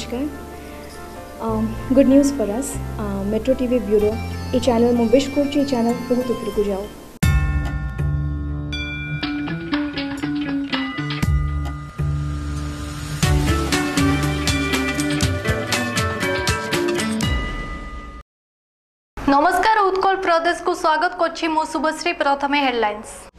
नमस्कार। Good news for us metro TV bureau ये channel मु विश कर चैनल बहुत ऊपर को जाओ। नमस्कार, उत्कल प्रदेश को स्वागत करुभश्री प्रथम हेडलैंस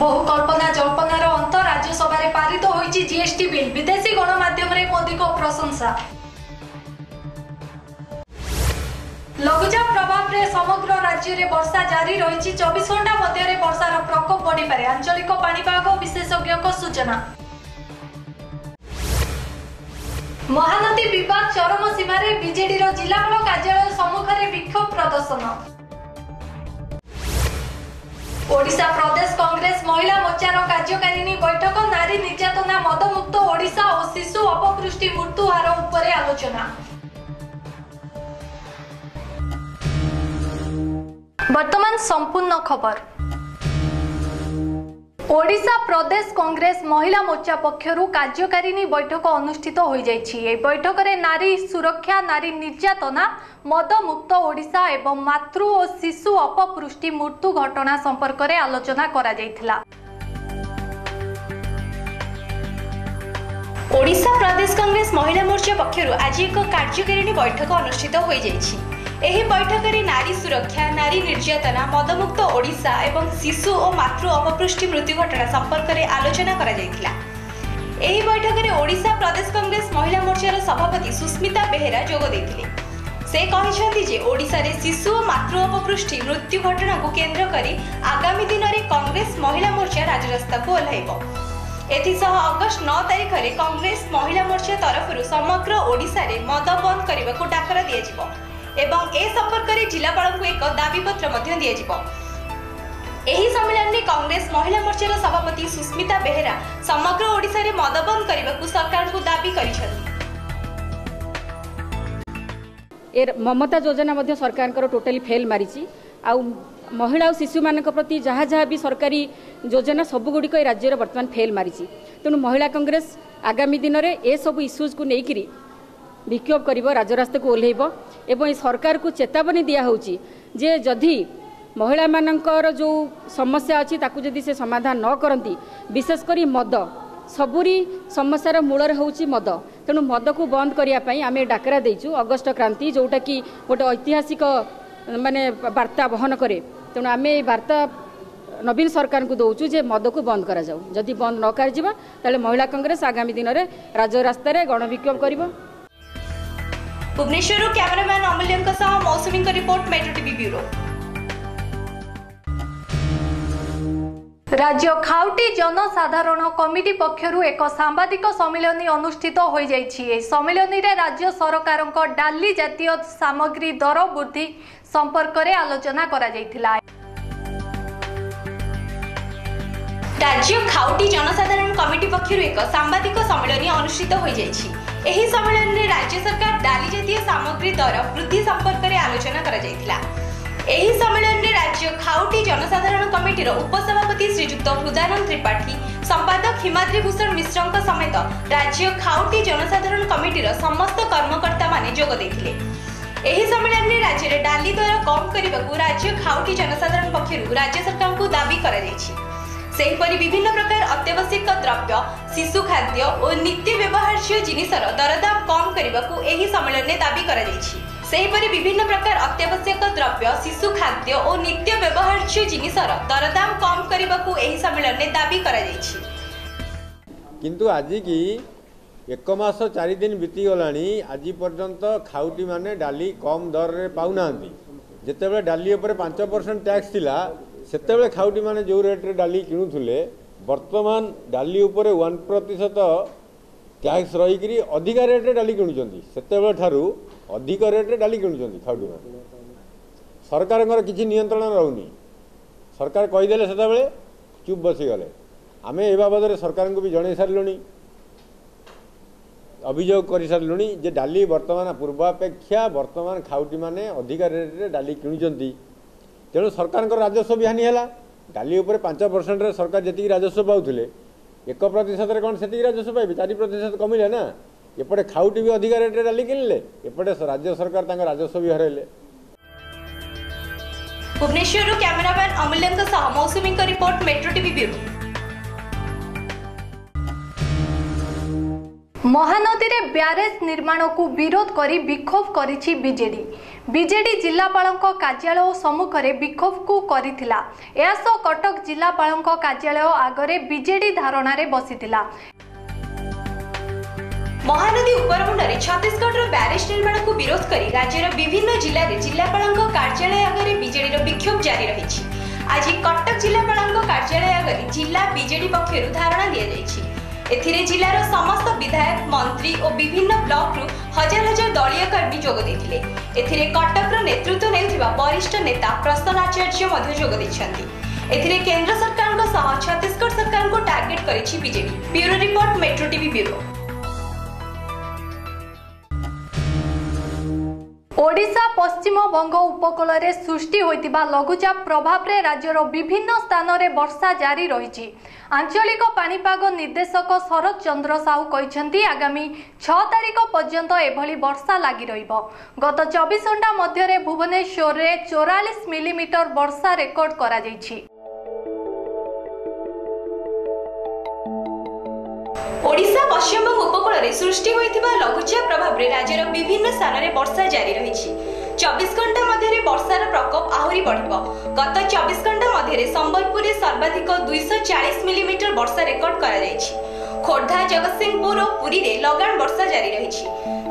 ବହୁ କଳ୍ପନା ଜଳ୍ପନାର ଅନ୍ତ ରାଜ୍ୟସଭାରେ ପାରିତ ହୋଇଛି ଜିଏସ୍ଟି ବିଲ୍। ବିଦେଶୀ ଗଣମାଧ୍ୟମରେ ମୋଦିଙ୍କ ପ୍ରଶଂସା। ଲଘୁଚାପ ପ୍ରଭାବରେ ସମଗ୍ର ରାଜ୍ୟରେ ବର୍ଷା ଜାରି ରହିଛି। ଚବିଶ ଘଣ୍ଟା ମଧ୍ୟରେ ବର୍ଷାର ପ୍ରକୋପ ବଢ଼ିପାରେ। ଆଞ୍ଚଳିକ ପାଣିପାଗ ବିଶେଷଜ୍ଞଙ୍କ ସୂଚନା। ମହାନଦୀ ବିଭାଗ ଚରମ ସୀମାରେ ବିଜେଡିର ଜିଲ୍ଲାପାଳ କାର୍ଯ୍ୟାଳୟ ସମ୍ମୁଖରେ ବିକ୍ଷୋଭ ପ୍ରଦର୍ଶନ। ଓଡ଼ିଶା ପ୍ରଦେଶ କଂଗ୍ରେସ ମହିଳା ମୋର୍ଚ୍ଚାର କାର୍ଯ୍ୟକାରିଣୀ ବୈଠକ ନାରୀ ନିର୍ଯାତନା ମଦମୁକ୍ତ ଓଡ଼ିଶା ଓ ଶିଶୁ ଅପପୃଷ୍ଟି ମୃତ୍ୟୁ ହାର ଉପରେ ଆଲୋଚନା। ବର୍ତ୍ତମାନ ସମ୍ପୂର୍ଣ୍ଣ ଖବର। ওড়িশা প্রদেশ কংগ্রেস মহিলা মোর্চা পক্ষর কার্যকারিণী বৈঠক অনুষ্ঠিত হয়েছে এই বৈঠকরে নারী সুরক্ষা নারী নির্যাতনা মদমুক্ত ওড়িশা এবং মাতৃ ও শিশু অপপুষ্টি মৃত্যু ঘটনা সম্পর্কে আলোচনা করা যাইছিলা ওড়িশা প্রদেশ কংগ্রেস মহিলা মোর্চা পক্ষর আজ এক কার্যকারিণী বৈঠক অনুষ্ঠিত হয়ে যাইছে ଏହି ବୈଠକରେ ନାରୀ ସୁରକ୍ଷା ନାରୀ ନିର୍ଯାତନା ମଦମୁକ୍ତ ଓଡ଼ିଶା ଏବଂ ଶିଶୁ ଓ ମାତୃ ଅପପୃଷ୍ଟି ମୃତ୍ୟୁ ଘଟଣା ସମ୍ପର୍କରେ ଆଲୋଚନା କରାଯାଇଥିଲା। ଏହି ବୈଠକରେ ଓଡ଼ିଶା ପ୍ରଦେଶ କଂଗ୍ରେସ ମହିଳା ମୋର୍ଚ୍ଚାର ସଭାପତି ସୁସ୍ମିତା ବେହେରା ଯୋଗ ଦେଇଥିଲେ। ସେ କହିଛନ୍ତି ଯେ ଓଡ଼ିଶାରେ ଶିଶୁ ଓ ମାତୃ ଅପପୃଷ୍ଟି ମୃତ୍ୟୁ ଘଟଣାକୁ କେନ୍ଦ୍ର କରି ଆଗାମୀ ଦିନରେ କଂଗ୍ରେସ ମହିଳା ମୋର୍ଚ୍ଚା ରାଜରାସ୍ତାକୁ ଓହ୍ଲାଇବ। ଏଥିସହ ଅଗଷ୍ଟ ନଅ ତାରିଖରେ କଂଗ୍ରେସ ମହିଳା ମୋର୍ଚ୍ଚା ତରଫରୁ ସମଗ୍ର ଓଡ଼ିଶାରେ ମଦ ବନ୍ଦ କରିବାକୁ ଡାକରା ଦିଆଯିବ। ଏବଂ ଏ ସମ୍ପର୍କରେ ଜିଲ୍ଲାପାଳଙ୍କୁ ଏକ ଦାବିପତ୍ର ମଧ୍ୟ ଦିଆଯିବ। ଏହି ସମ୍ମିଳନୀରେ କଂଗ୍ରେସ ମହିଳା ମୋର୍ଚ୍ଚାର ସଭାପତି ସୁସ୍ମିତା ବେହେରା ସମଗ୍ର ଓଡ଼ିଶାରେ ମଦ ବନ୍ଦ କରିବାକୁ ସରକାରଙ୍କୁ ଦାବି କରିଛନ୍ତି। ଏ ମମତା ଯୋଜନା ମଧ୍ୟ ସରକାରଙ୍କର ଟୋଟାଲି ଫେଲ୍ ମାରିଛି। ଆଉ ମହିଳା ଆଉ ଶିଶୁମାନଙ୍କ ପ୍ରତି ଯାହା ଯାହା ବି ସରକାରୀ ଯୋଜନା ସବୁଗୁଡ଼ିକ ଏ ରାଜ୍ୟରେ ବର୍ତ୍ତମାନ ଫେଲ୍ ମାରିଛି। ତେଣୁ ମହିଳା କଂଗ୍ରେସ ଆଗାମୀ ଦିନରେ ଏସବୁ ଇସ୍ୟୁଜକୁ ନେଇକରି ବିକ୍ଷୋଭ କରିବ ରାଜରାସ୍ତାକୁ ଓହ୍ଲାଇବ ଏବଂ ଏ ସରକାରକୁ ଚେତାବନୀ ଦିଆହେଉଛି ଯେ ଯଦି ମହିଳାମାନଙ୍କର ଯେଉଁ ସମସ୍ୟା ଅଛି ତାକୁ ଯଦି ସେ ସମାଧାନ ନ କରନ୍ତି ବିଶେଷ କରି ମଦ ସବୁରି ସମସ୍ୟାର ମୂଳରେ ହେଉଛି ମଦ। ତେଣୁ ମଦକୁ ବନ୍ଦ କରିବା ପାଇଁ ଆମେ ଡାକରା ଦେଇଛୁ ଅଗଷ୍ଟ କ୍ରାନ୍ତି ଯେଉଁଟାକି ଗୋଟେ ଐତିହାସିକ ମାନେ ବାର୍ତ୍ତା ବହନ କରେ। ତେଣୁ ଆମେ ଏଇ ବାର୍ତ୍ତା ନବୀନ ସରକାରଙ୍କୁ ଦେଉଛୁ ଯେ ମଦକୁ ବନ୍ଦ କରାଯାଉ। ଯଦି ବନ୍ଦ ନ କରାଯିବ ତାହେଲେ ମହିଳା କଂଗ୍ରେସ ଆଗାମୀ ଦିନରେ ରାଜରାସ୍ତାରେ ଗଣବିକ୍ଷୋଭ କରିବ। ଭୁବନେଶ୍ୱରରୁ କ୍ୟାମେରାମ୍ୟାନ୍ ଅମୂଲ୍ୟଙ୍କ ସହ ମୌସୁମୀଙ୍କ ରିପୋର୍ଟ ମେଟ୍ରୋ ଟିଭି ବ୍ୟୁରୋ ରାଜ୍ୟ ଖାଉଟି ଜନସାଧାରଣ କମିଟି ପକ୍ଷରୁ ଏକ ସାମ୍ବାଦିକ ସମ୍ମିଳନୀ ଅନୁଷ୍ଠିତ ହୋଇଯାଇଛି। ଏହି ସମ୍ମିଳନୀରେ ରାଜ୍ୟ ସରକାରଙ୍କ ଡାଲି ଜାତୀୟ ସାମଗ୍ରୀ ଦର ବୃଦ୍ଧି ସମ୍ପର୍କରେ ଆଲୋଚନା କରାଯାଇଥିଲା। ରାଜ୍ୟ ଖାଉଟି ଜନସାଧାରଣ କମିଟି ପକ୍ଷରୁ ଏକ ସାମ୍ବାଦିକ ସମ୍ମିଳନୀ ଅନୁଷ୍ଠିତ ହୋଇଯାଇଛି। ଏହି ସମ୍ମିଳନୀରେ ରାଜ୍ୟ ସରକାର ଡାଲି ଜାତୀୟ ସାମଗ୍ରୀ ଦର ବୃଦ୍ଧି ସମ୍ପର୍କରେ ଆଲୋଚନା କରାଯାଇଥିଲା। ଏହି ସମ୍ମିଳନୀରେ ରାଜ୍ୟ ଖାଉଟି ଜନସାଧାରଣ କମିଟିର ଉପସଭାପତି ଶ୍ରୀଯୁକ୍ତ ହୃଦାନନ୍ଦ ତ୍ରିପାଠୀ ସମ୍ପାଦକ ହିମାଦ୍ରୀ ଭୂଷଣ ମିଶ୍ରଙ୍କ ସମେତ ରାଜ୍ୟ ଖାଉଟି ଜନସାଧାରଣ କମିଟିର ସମସ୍ତ କର୍ମକର୍ତ୍ତାମାନେ ଯୋଗ ଦେଇଥିଲେ। ଏହି ସମ୍ମିଳନୀରେ ରାଜ୍ୟରେ ଡାଲି ଦର କମ୍ କରିବାକୁ ରାଜ୍ୟ ଖାଉଟି ଜନସାଧାରଣ ପକ୍ଷରୁ ରାଜ୍ୟ ସରକାରଙ୍କୁ ଦାବି କରାଯାଇଛି। ସେହିପରି ବିଭିନ୍ନ ପ୍ରକାର ଅତ୍ୟାବଶ୍ୟକ ଦ୍ରବ୍ୟ ଶିଶୁ ଖାଦ୍ୟ ଓ ନିତ୍ୟ ବ୍ୟବହାର୍ଯ୍ୟ ଜିନିଷର ଦରଦାମ କମ୍ କରିବାକୁ ଏହି ସମ୍ମିଳନୀରେ ଦାବି କରାଯାଇଛି। ସେହିପରି ବିଭିନ୍ନ ପ୍ରକାର ଅତ୍ୟାବଶ୍ୟକ ଦ୍ରବ୍ୟ ଶିଶୁ ଖାଦ୍ୟ ଓ ନିତ୍ୟ ବ୍ୟବହାର୍ଯ୍ୟ ଜିନିଷର ଦରଦାମ କମ୍ କରିବାକୁ ଏହି ସମ୍ମିଳନୀରେ ଦାବି କରାଯାଇଛି। କିନ୍ତୁ ଆଜିକି ଏକ ମାସ ଚାରି ଦିନ ବିତିଗଲାଣି ଆଜି ପର୍ଯ୍ୟନ୍ତ ଖାଉଟିମାନେ ଡାଲି କମ୍ ଦରରେ ପାଉନାହାନ୍ତି। ଯେତେବେଳେ ଡାଲି ଉପରେ ପାଞ୍ଚ ପରସେଣ୍ଟ ଟ୍ୟାକ୍ସ ଥିଲା ସେତେବେଳେ ଖାଉଟିମାନେ ଯେଉଁ ରେଟ୍ରେ ଡାଲି କିଣୁଥିଲେ ବର୍ତ୍ତମାନ ଡାଲି ଉପରେ ୱାନ୍ ପ୍ରତିଶତ ଟ୍ୟାକ୍ସ ରହିକରି ଅଧିକା ରେଟ୍ରେ ଡାଲି କିଣୁଛନ୍ତି। ସେତେବେଳେ ଠାରୁ ଅଧିକ ରେଟ୍ରେ ଡାଲି କିଣୁଛନ୍ତି ଖାଉଟିମାନେ। ସରକାରଙ୍କର କିଛି ନିୟନ୍ତ୍ରଣ ରହୁନି। ସରକାର କହିଦେଲେ ସେତେବେଳେ ଚୁପ୍ ବସିଗଲେ। ଆମେ ଏ ବାବଦରେ ସରକାରଙ୍କୁ ବି ଜଣାଇ ସାରିଲୁଣି। ଅଭିଯୋଗ କରିସାରିଲୁଣି ଯେ ଡାଲି ବର୍ତ୍ତମାନ ପୂର୍ବାପେକ୍ଷା ବର୍ତ୍ତମାନ ଖାଉଟିମାନେ ଅଧିକା ରେଟ୍ରେ ଡାଲି କିଣୁଛନ୍ତି। ତେଣୁ ସରକାରଙ୍କର ରାଜସ୍ୱ ବି ହାନି ହେଲା। ଡାଲି ଉପରେ ପାଞ୍ଚ ପରସେଣ୍ଟରେ ସରକାର ଯେତିକି ରାଜସ୍ୱ ପାଉଥିଲେ ଏକ ପ୍ରତିଶତରେ କ'ଣ ସେତିକି ରାଜସ୍ୱ ପାଇବେ? ଚାରି ପ୍ରତିଶତ କମିଲେ ନା? ଏପଟେ ଖାଉଟି ବି ଅଧିକା ରେଟ୍ରେ ଡାଲି କିଣିଲେ ଏପଟେ ରାଜ୍ୟ ସରକାର ତାଙ୍କ ରାଜସ୍ୱ ବି ହରାଇଲେ। ଭୁବନେଶ୍ୱରରୁ କ୍ୟାମେରାମ୍ୟାନ୍ ଅମୂଲ୍ୟଙ୍କ ସହ ମୌସୁମୀଙ୍କ ରିପୋର୍ଟ ମେଟ୍ରୋ ଟିଭି ବ୍ୟୁରୋ। ମହାନଦୀରେ ବ୍ୟାରେଜ୍ ନିର୍ମାଣକୁ ବିରୋଧ କରି ବିକ୍ଷୋଭ କରିଛି ବିଜେଡି। ବିଜେଡି ଜିଲ୍ଲାପାଳଙ୍କ କାର୍ଯ୍ୟାଳୟ ସମ୍ମୁଖରେ ବିକ୍ଷୋଭକୁ କରିଥିଲା। ଏହା ସହ କଟକ ଜିଲ୍ଲାପାଳଙ୍କ କାର୍ଯ୍ୟାଳୟ ଆଗରେ ବିଜେଡି ଧାରଣାରେ ବସିଥିଲା। ମହାନଦୀ ଉପରମୁଣ୍ଡରେ ଛତିଶଗଡ଼ର ବ୍ୟାରେଜ ନିର୍ମାଣକୁ ବିରୋଧ କରି ରାଜ୍ୟର ବିଭିନ୍ନ ଜିଲ୍ଲାରେ ଜିଲ୍ଲାପାଳଙ୍କ କାର୍ଯ୍ୟାଳୟ ଆଗରେ ବିଜେଡିର ବିକ୍ଷୋଭ ଜାରି ରହିଛି। ଆଜି କଟକ ଜିଲ୍ଲାପାଳଙ୍କ କାର୍ଯ୍ୟାଳୟ ଆଗରେ ଜିଲ୍ଲା ବିଜେଡି ପକ୍ଷରୁ ଧାରଣା ଦିଆଯାଇଛି। ଏଥିରେ ଜିଲ୍ଲାର ସମସ୍ତ ବିଧାୟକ ମନ୍ତ୍ରୀ ଓ ବିଭିନ୍ନ ବ୍ଲକରୁ ହଜାର ହଜାର ଦଳୀୟ କର୍ମୀ ଯୋଗ ଦେଇଥିଲେ। ଏଥିରେ କଟକର ନେତୃତ୍ୱ ନେଉଥିବା ବରିଷ୍ଠ ନେତା ପ୍ରସନ୍ନ ଆଚାର୍ଯ୍ୟ ମଧ୍ୟ ଯୋଗ ଦେଇଛନ୍ତି। ଏଥିରେ କେନ୍ଦ୍ର ସରକାରଙ୍କ ସହ ଛତିଶଗଡ଼ ସରକାରଙ୍କୁ ଟାର୍ଗେଟ କରିଛି BJP. Bureau report metro Odisha Paschimbanga ଉପକୂଳରେ ସୃଷ୍ଟି ହୋଇଥିବା ଲଘୁଚାପ ପ୍ରଭାବରେ ରାଜ୍ୟର ବିଭିନ୍ନ ସ୍ଥାନରେ ବର୍ଷା ଜାରି ରହିଛି। ଆଞ୍ଚଳିକ ପାଣିପାଗ ନିର୍ଦ୍ଦେଶକ ଶରତ ଚନ୍ଦ୍ର ସାହୁ କହିଛନ୍ତି ଆଗାମୀ ଛଅ ତାରିଖ ପର୍ଯ୍ୟନ୍ତ ଏଭଳି ବର୍ଷା ଲାଗି ରହିବ। ଗତ ଚବିଶ ଘଣ୍ଟା ମଧ୍ୟରେ ଭୁବନେଶ୍ୱରରେ ଚଉରାଳିଶ ମିଲିମିଟର ବର୍ଷା ରେକର୍ଡ କରାଯାଇଛି। ଓଡ଼ିଶା ପଶ୍ଚିମବଙ୍ଗ ଉପକୂଳରେ ସୃଷ୍ଟି ହୋଇଥିବା ଲଘୁଚାପ ପ୍ରଭାବରେ ରାଜ୍ୟର ବିଭିନ୍ନ ସ୍ଥାନରେ ବର୍ଷା ଜାରି ରହିଛି। ଚବିଶ ଘଣ୍ଟା ମଧ୍ୟରେ ବର୍ଷାର ପ୍ରକୋପ ଆହୁରି ବଢ଼ିବ। ଗତ ଚବିଶ ଘଣ୍ଟା ମଧ୍ୟରେ ସମ୍ବଲପୁରରେ ସର୍ବାଧିକ ଦୁଇଶହ ଚାଳିଶ ମିଲିମିଟର ବର୍ଷା ରେକର୍ଡ କରାଯାଇଛି। ଖୋର୍ଦ୍ଧା ଜଗତସିଂହପୁର ଓ ପୁରୀରେ ଲଗାଣ ବର୍ଷା ଜାରି ରହିଛି।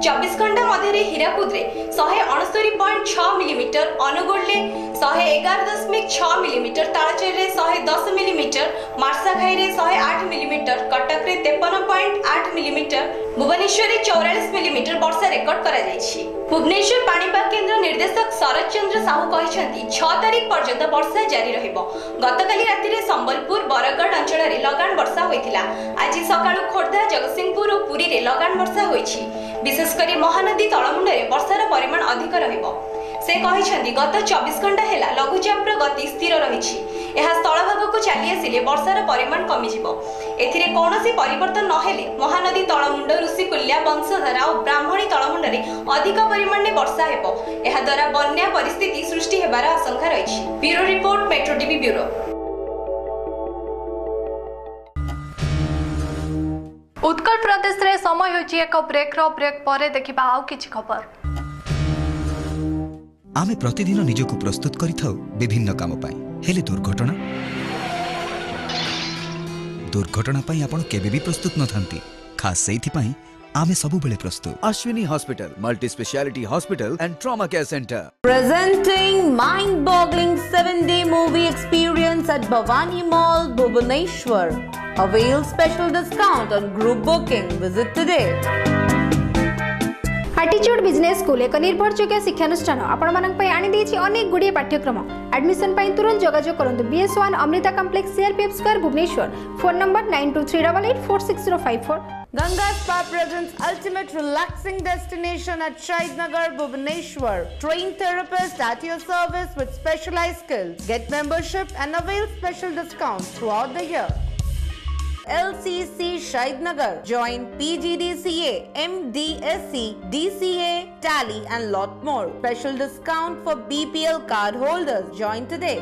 ଚବିଶ ଘଣ୍ଟା ମଧ୍ୟରେ ହୀରାକୁଦରେ ଶହେ ଅଣସ୍ତରୀ ପଏଣ୍ଟ ଛଅ ମିଲିମିଟର ଅନୁଗୁଳରେ ଶହେ ଏଗାର ଦଶମିକ ଛଅ ମିଲିମିଟର ତାଳଚେରରେ ଶହେ ଦଶ ମିଲିମିଟର ମାର୍ଶାଘାଇରେ ଶହେ ଆଠ ମିଲିମିଟର କଟକରେ ତେପନ ପଏଣ୍ଟ ଆଠ ମିଲିମିଟର ଭୁବନେଶ୍ୱରରେ ଚଉରାଳିଶ ମିଲିମିଟର ବର୍ଷା ରେକର୍ଡ କରାଯାଇଛି ଭୁବନେଶ୍ୱର ପାଣିପାଗ କେନ୍ଦ୍ର ନିର୍ଦ୍ଦେଶକ ଶରତ ଚନ୍ଦ୍ର ସାହୁ କହିଛନ୍ତି ଛଅ ତାରିଖ ପର୍ଯ୍ୟନ୍ତ ବର୍ଷା ଜାରି ରହିବ ଗତକାଲି ରାତିରେ ସମ୍ବଲପୁର ବରଗଡ଼ ଅଞ୍ଚଳରେ ଲଗାଣ ବର୍ଷା ହୋଇଥିଲା ଆଜି ସକାଳୁ ଖୋର୍ଦ୍ଧା ଜଗତସିଂହପୁର ଓ ପୁରୀରେ ଲଗାଣ ବର୍ଷା ହୋଇଛି ବିଶେଷ କରି ମହାନଦୀ ତଳମୁଣ୍ଡରେ ବର୍ଷାର ପରିମାଣ ଅଧିକ ରହିବ। ସେ କହିଛନ୍ତି ଗତ ଚବିଶ ଘଣ୍ଟା ହେଲା ଲଘୁଚାପର ଗତି ସ୍ଥିର ରହିଛି। ଏହା ସ୍ଥଳଭାଗକୁ ଚାଲି ଆସିଲେ ବର୍ଷାର ପରିମାଣ କମିଯିବ। ଏଥିରେ କୌଣସି ପରିବର୍ତ୍ତନ ନହେଲେ ମହାନଦୀ ତଳମୁଣ୍ଡ ଋଷିକୁଲ୍ୟା ବଂଶଧାରା ଓ ବ୍ରାହ୍ମଣୀ ତଳମୁଣ୍ଡରେ ଅଧିକ ପରିମାଣରେ ବର୍ଷା ହେବ। ଏହାଦ୍ୱାରା ବନ୍ୟା ପରିସ୍ଥିତି ସୃଷ୍ଟି ହେବାର ଆଶଙ୍କା ରହିଛି। Bureau report metro TV bureau. Utkal ପ୍ରଦେଶରେ ସମୟ ହେଉଛି ଏକ ବ୍ରେକ୍ର ବ୍ରେକ୍ ପରେ ଦେଖିବା ଆଉ କିଛି ଖବର ଆମେ ପ୍ରତିଦିନ ନିଜକୁ ପ୍ରସ୍ତୁତ କରିଥାଉ ବିଭିନ୍ନ କାମ ପାଇଁ ହେଲେ ଦୁର୍ଘଟଣା ଦୁର୍ଘଟଣା ପାଇଁ ଆପଣ କେବେ ବି ପ୍ରସ୍ତୁତ ନଥାନ୍ତି ଖାସ୍ ସେଇଥିପାଇଁ ଆମେ ସବୁବେଳେ ପ୍ରସ୍ତୁତ Ashwini Hospital, multi speciality hospital and trauma care center. Presenting mind-boggling 7-day movie experience at Bhavani Mall, Bhubaneswar. Avail special discount on group booking. Visit today. ଆଟିଚ୍ୟୁଡ୍ business school ଏକ ନିର୍ଭରଯୋଗ୍ୟ ଶିକ୍ଷାନୁଷ୍ଠାନ ଆପଣମାନଙ୍କ ପାଇଁ ଆଣିଦେଇଛି ଅନେକ ଗୁଡ଼ିଏ ପାଠ୍ୟକ୍ରମ ଆଡମିସନ ପାଇଁ ତୁରନ୍ତ ଯୋଗାଯୋଗ କରନ୍ତୁ BS one Amrita complex CRPF square Bhubaneswar phone number nine two three double eight four six zero five four Ganga Spa presents ultimate relaxing destination at Shaidnagar, Bhubaneswar. Trained therapist at your service with specialized skills. Get membership and avail special discounts throughout the year. LCC Shaidnagar. Join PGDCA, MDSC, DCA, Tally and lot more. Special discount for BPL card holders. Join today.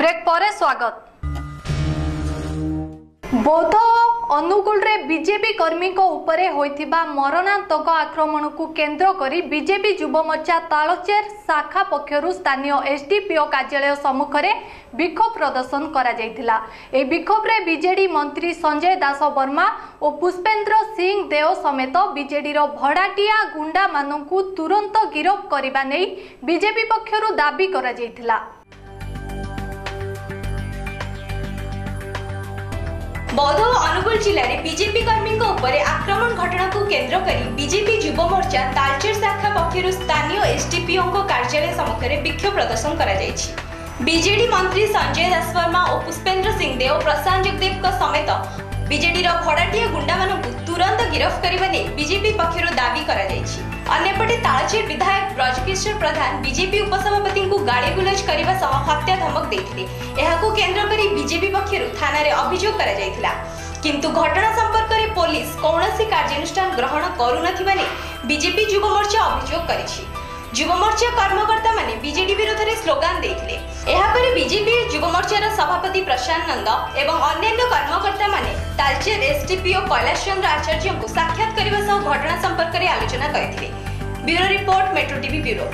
Break Swagat. স্বাগত বৌদ্ধ ଅନୁଗୁଳରେ BJP କର୍ମୀଙ୍କ ଉପରେ ହୋଇଥିବା ମରଣାନ୍ତକ ଆକ୍ରମଣକୁ କେନ୍ଦ୍ର କରି ବିଜେପି ଯୁବ ମୋର୍ଚ୍ଚା ତାଳଚେର ଶାଖା ପକ୍ଷରୁ ସ୍ଥାନୀୟ ଏସ୍ଡିପିଓ କାର୍ଯ୍ୟାଳୟ ସମ୍ମୁଖରେ ବିକ୍ଷୋଭ ପ୍ରଦର୍ଶନ କରାଯାଇଥିଲା। ଏହି ବିକ୍ଷୋଭରେ ବିଜେଡି ମନ୍ତ୍ରୀ ସଞ୍ଜୟ ଦାସ ବର୍ମା ଓ ପୁଷ୍ପେନ୍ଦ୍ର ସିଂ ଦେଓ ସମେତ ବିଜେଡିର ଭଡ଼ାଟିଆ ଗୁଣ୍ଡାମାନଙ୍କୁ ତୁରନ୍ତ ଗିରଫ କରିବା ନେଇ ବିଜେପି ପକ୍ଷରୁ ଦାବି କରାଯାଇଥିଲା। ବୌଦ୍ଧ ଓ ଅନୁଗୁଳ ଜିଲ୍ଲାରେ ବିଜେପି କର୍ମୀଙ୍କ ଉପରେ ଆକ୍ରମଣ ଘଟଣାକୁ କେନ୍ଦ୍ର କରି ବିଜେପି ଯୁବ ମୋର୍ଚ୍ଚା ତାଲଚେର ଶାଖା ପକ୍ଷରୁ ସ୍ଥାନୀୟ ଏସ୍ଡିପିଓଙ୍କ କାର୍ଯ୍ୟାଳୟ ସମ୍ମୁଖରେ ବିକ୍ଷୋଭ ପ୍ରଦର୍ଶନ କରାଯାଇଛି। ବିଜେଡି ମନ୍ତ୍ରୀ ସଞ୍ଜୟ ଦାସ ବର୍ମା ଓ ପୁଷ୍ପେନ୍ଦ୍ର ସିଂ ଦେଓ ପ୍ରଶାନ୍ତ ଜଗଦେବଙ୍କ ସମେତ ବିଜେଡିର ଭଡ଼ାଟିଆ ଗୁଣ୍ଡାମାନଙ୍କୁ ତୁରନ୍ତ ଗିରଫ କରିବା ନେଇ ବିଜେପି ପକ୍ଷରୁ ଦାବି କରାଯାଇଛି। ଅନ୍ୟପଟେ ତାଳଚେର ବିଧାୟକ ବ୍ରଜକିଶୋର ପ୍ରଧାନ ବିଜେପି ଉପସଭାପତିଙ୍କୁ ଗାଳିଗୁଲଜ କରିବା ସହ ହତ୍ୟା ଧମକ ଦେଇଥିଲେ। ଏହାକୁ କେନ୍ଦ୍ର କରି ବିଜେପି ବିଜେପି ପକ୍ଷରୁ ଥାନାରେ ଅଭିଯୋଗ କରାଯାଇଥିଲା। କିନ୍ତୁ ଘଟଣା ସମ୍ପର୍କରେ ପୋଲିସ କୌଣସି କାର୍ଯ୍ୟାନୁଷ୍ଠାନ ଗ୍ରହଣ କରୁନଥିବା ନେଇ ବିଜେପି ଯୁବ ମୋର୍ଚ୍ଚା ଅଭିଯୋଗ କରିଛି। ଯୁବ ମୋର୍ଚ୍ଚା କର୍ମକର୍ତ୍ତାମାନେ ବିଜେଡି ବିରୋଧରେ ସ୍ଲୋଗାନ ଦେଇଥିଲେ ଏହାପରେ ବିଜେପି ଯୁବ ମୋର୍ଚ୍ଚାର ସଭାପତି ପ୍ରଶାନ୍ତ ନନ୍ଦ ଏବଂ ଅନ୍ୟାନ୍ୟ କର୍ମକର୍ତ୍ତାମାନେ ତାଲଚେର ଏସଡିପିଓ କୈଳାସ ଚନ୍ଦ୍ର ଆଚାର୍ଯ୍ୟଙ୍କୁ ସାକ୍ଷାତ କରିବା ସହ ଘଟଣା ସମ୍ପର୍କରେ ଆଲୋଚନା କରିଥିଲେ। Bureau report metro TV bureau.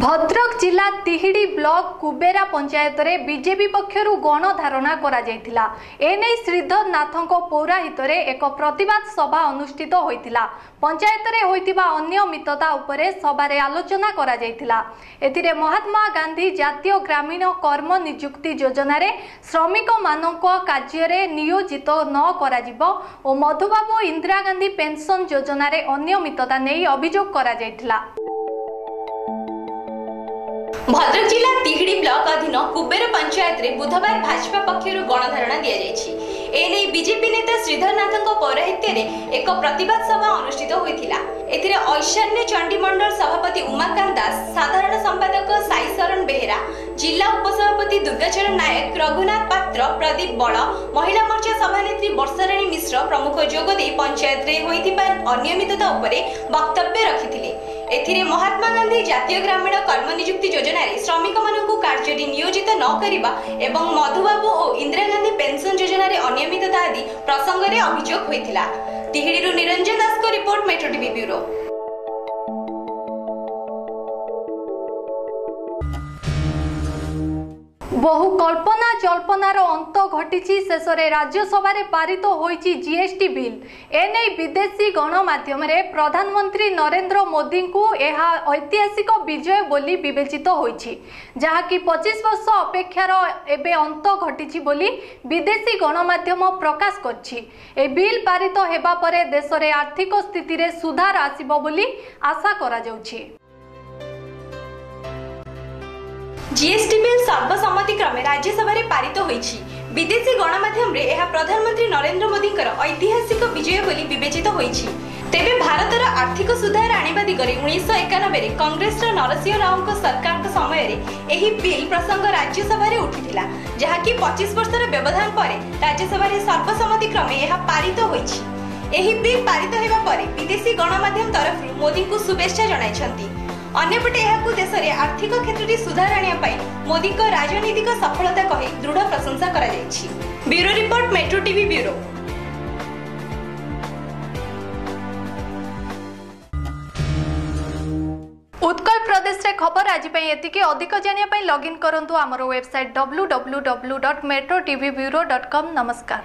Bhadrak ଜିଲ୍ଲା ତିହିଡି ବ୍ଲକ କୁବେରା ପଞ୍ଚାୟତରେ ବିଜେପି ପକ୍ଷରୁ ଗଣଧାରଣା କରାଯାଇଥିଲା। ଏନେଇ ଶ୍ରୀଧର ନାଥଙ୍କ ପୌରାହିତରେ ଏକ ପ୍ରତିବାଦ ସଭା ଅନୁଷ୍ଠିତ ହୋଇଥିଲା। ପଞ୍ଚାୟତରେ ହୋଇଥିବା ଅନିୟମିତତା ଉପରେ ସଭାରେ ଆଲୋଚନା କରାଯାଇଥିଲା। ଏଥିରେ ମହାତ୍ମା ଗାନ୍ଧୀ ଜାତୀୟ ଗ୍ରାମୀଣ କର୍ମ ନିଯୁକ୍ତି ଯୋଜନାରେ ଶ୍ରମିକମାନଙ୍କ କାର୍ଯ୍ୟରେ ନିୟୋଜିତ ନ କରାଯିବ ଓ ମଧୁବାବୁ ଇନ୍ଦିରା ଗାନ୍ଧୀ ପେନ୍ସନ ଯୋଜନାରେ ଅନିୟମିତତା ନେଇ ଅଭିଯୋଗ କରାଯାଇଥିଲା। ଭଦ୍ରକ ଜିଲ୍ଲା ତିହିଡି ବ୍ଲକ ଅଧୀନ କୁବେର ପଞ୍ଚାୟତରେ ବୁଧବାର ଭାଜପା ପକ୍ଷରୁ ଗଣଧାରଣା ଦିଆଯାଇଛି। ଏନେଇ ବିଜେପି ନେତା ଶ୍ରୀଧର ନାଥଙ୍କ ପୌରାହିତ୍ୟରେ ଏକ ପ୍ରତିବାଦ ସଭା ଅନୁଷ୍ଠିତ ହୋଇଥିଲା। ଏଥିରେ ଐଶାନ୍ୟ ଚଣ୍ଡୀମଣ୍ଡଳ ସଭାପତି ଉମାକାନ୍ତ ଦାସ ସାଧାରଣ ସମ୍ପାଦକ ସାଇ ଶରଣ ବେହେରା ଜିଲ୍ଲା ଉପସଭାପତି ଦୁର୍ଗାଚରଣ ନାୟକ ରଘୁନାଥ ପାତ୍ର ପ୍ରଦୀପ ବଳ ମହିଳା ମୋର୍ଚ୍ଚା ସଭାନେତ୍ରୀ ବର୍ଷାରାଣୀ ମିଶ୍ର ପ୍ରମୁଖ ଯୋଗ ଦେଇ ପଞ୍ଚାୟତରେ ହୋଇଥିବା ଅନିୟମିତତା ଉପରେ ବକ୍ତବ୍ୟ ରଖିଥିଲେ। ଏଥିରେ ମହାତ୍ମା ଗାନ୍ଧୀ ଜାତୀୟ ଗ୍ରାମୀଣ କର୍ମ ନିଯୁକ୍ତି ଯୋଜନାରେ ଶ୍ରମିକମାନଙ୍କୁ କାର୍ଯ୍ୟରେ ନିୟୋଜିତ ନ କରିବା ଏବଂ ମଧୁବାବୁ ଓ ଇନ୍ଦିରା ଗାନ୍ଧୀ ପେନ୍ସନ ଯୋଜନାରେ ଅନିୟମିତତା ଆଦି ପ୍ରସଙ୍ଗରେ ଅଭିଯୋଗ ହୋଇଥିଲା। ତିହିଡିରୁ ନିରଞ୍ଜନ ଦାସଙ୍କ ରିପୋର୍ଟ ମେଟ୍ରୋ ଟିଭି ବ୍ୟୁରୋ। বহু কল্পনা জল্পনার অন্ত ঘটিছি শেষে রাজ্যসভার পারিত হয়েছি জিএসটি বিল এনে বিদেশি গণমাধ্যমে প্রধানমন্ত্রী নরেন্দ্র মোদী ঐতিহাসিক বিজয় বলে বিবেচিত হয়েছে কি পঁচিশ বর্ষ অপেক্ষার এবে অন্ত ঘটিছি বলে বিদেশি গণমাধ্যম প্রকাশ করছি এই বিল পারিত হওয়া পরে দেশের আর্থিক স্থিতি সুধার আসব বলে আশা করা জিএসটি বিল সর্বসম্মতিক্রমে রাজ্যসভায় পারিত হয়েছে। বিদেশি গণমাধ্যমে এহা প্রধানমন্ত্রী নরেন্দ্র মোদীঙ্কর ঐতিহাসিক বিজয় বলে বিবেচিত হয়েছে। তেবে ভারতর আর্থিক সুধার আনিবা দিগরে উনিশশো একানবে কংগ্রেসর নরসিংহ রাও সরকার সময়ের এই বিল প্রসঙ্গ রাজ্যসভায় উঠিলা যা কি পঁচিশ বর্ষর ব্যবধান পরে রাজ্যসভায় সর্বসম্মতিক্রমে এহা পারিত হয়েছে এই বিল পারিত হওয়া পরে বিদেশি গণমাধ্যম তরফ মোদীকে শুভেচ্ছা জনাইছেন ଅନ୍ୟପଟେ ଏହାକୁ ଦେଶରେ ଆର୍ଥିକ କ୍ଷେତ୍ରରେ ସୁଧାର ଆଣିବା ପାଇଁ ମୋଦିଙ୍କ ରାଜନୈତିକ ସଫଳତା କହି ଦୃଢ ପ୍ରଶଂସା କରାଯାଇଛି। Bureau report metro TV bureau. Utkal ପ୍ରଦେଶରେ ଖବର ଆଜି ପାଇଁ ଏତିକି। ଅଧିକ ଜାଣିବା ପାଇଁ ଲଗ୍ଇନ୍ କରନ୍ତୁ ଆମର website W W W dot metro TV bureau dot com ନମସ୍କାର।